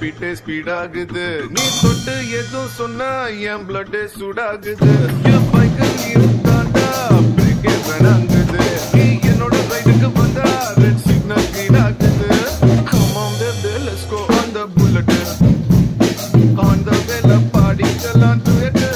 பீட்டே speed ஆகுது. நீ தொட்டு எதுவும் சொன்னா என் பிளட் சூடாகுது. என் பைக்கில் நீ உட்காண்டா பிரேக்கே வேணாங்குது. நீ என்னோட ரைடுக்கு வந்தா ரெட் சிக்னல் green ஆகுது. Come on baby let's go on the bullet. On the way party चलान duet. Come